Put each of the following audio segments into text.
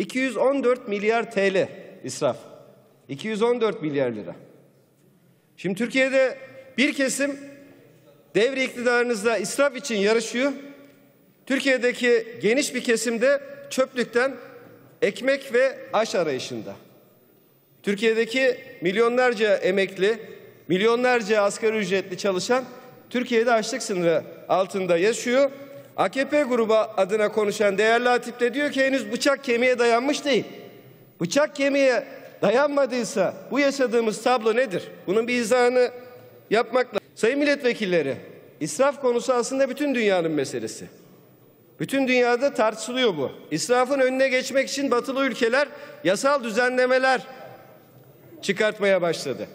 214 milyar TL israf. 214 milyar lira. Şimdi Türkiye'de bir kesim devri iktidarınızda israf için yarışıyor. Türkiye'deki geniş bir kesimde çöplükten ekmek ve aş arayışında. Türkiye'deki milyonlarca emekli, milyonlarca asgari ücretli çalışan Türkiye'de açlık sınırı altında yaşıyor. AKP grubu adına konuşan değerli Hatip de diyor ki henüz bıçak kemiğe dayanmış değil. Bıçak kemiğe dayanmadıysa bu yaşadığımız tablo nedir? Bunun bir izahını yapmakla. Sayın milletvekilleri, israf konusu aslında bütün dünyanın meselesi. Bütün dünyada tartışılıyor bu. İsrafın önüne geçmek için batılı ülkeler yasal düzenlemeler çıkartmaya başladı.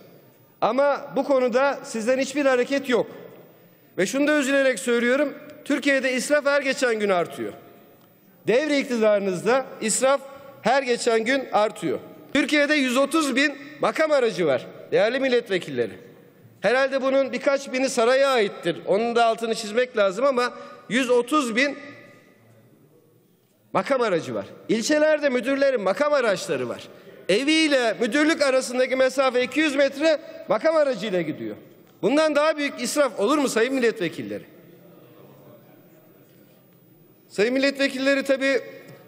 Ama bu konuda sizden hiçbir hareket yok. Ve şunu da üzülerek söylüyorum. Türkiye'de israf her geçen gün artıyor. Devri iktidarınızda israf her geçen gün artıyor. Türkiye'de 130 bin makam aracı var. Değerli milletvekilleri. Herhalde bunun birkaç bini saraya aittir. Onun da altını çizmek lazım ama 130 bin makam aracı var. İlçelerde müdürlerin makam araçları var. Eviyle müdürlük arasındaki mesafe 200 metre makam aracıyla gidiyor. Bundan daha büyük israf olur mu sayın milletvekilleri? Sayın milletvekilleri tabii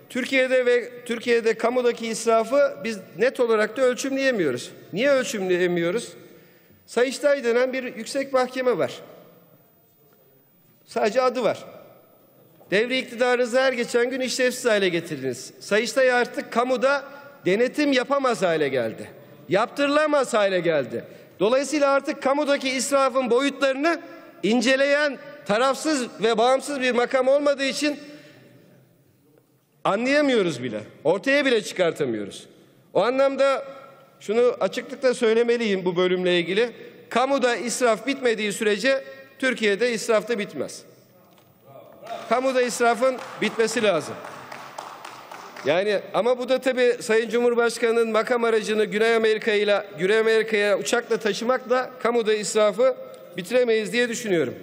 Türkiye'de ve Türkiye'de kamudaki israfı biz net olarak da ölçümleyemiyoruz. Niye ölçümleyemiyoruz? Sayıştay denen bir yüksek mahkeme var. Sadece adı var. Devri iktidarınızı her geçen gün işlevsiz hale getirdiniz. Sayıştay artık kamuda denetim yapamaz hale geldi. Yaptırılamaz hale geldi. Dolayısıyla artık kamudaki israfın boyutlarını inceleyen tarafsız ve bağımsız bir makam olmadığı için anlayamıyoruz bile. Ortaya bile çıkartamıyoruz. O anlamda şunu açıklıkla söylemeliyim bu bölümle ilgili. Kamuda israf bitmediği sürece Türkiye'de israf da bitmez. Kamuda israfın bitmesi lazım. Yani ama bu da tabii Sayın Cumhurbaşkanı'nın makam aracını Güney Amerika ile Güney Amerika'ya uçakla taşımakla kamuda israfı bitiremeyiz diye düşünüyorum.